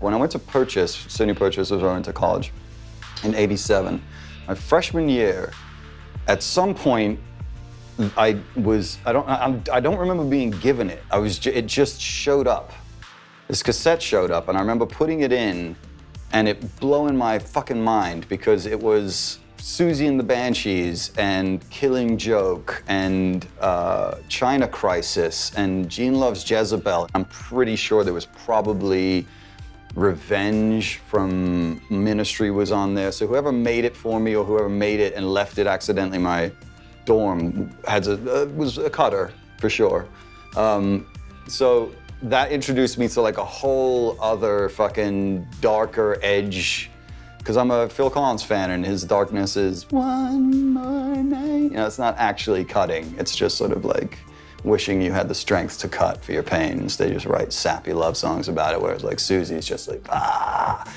When I went to Purchase, SUNY Purchase was where I went to college in 87. My freshman year, at some point, I was, I don't, I, I don't remember being given it. I was, it just showed up. This cassette showed up, and I remember putting it in and it blowing my fucking mind because it was Siouxsie and the Banshees and Killing Joke and uh, China Crisis and Gene Loves Jezebel. I'm pretty sure there was probably Revenge from Ministry was on there. So whoever made it for me or whoever made it and left it accidentally my dorm had a, uh, was a cutter for sure. Um, so that introduced me to like a whole other fucking darker edge. Because I'm a Phil Collins fan and his darkness is one more night. You know, it's not actually cutting. It's just sort of like wishing you had the strength to cut for your pain. Instead, just write sappy love songs about it, whereas like Siouxsie's just like, ah.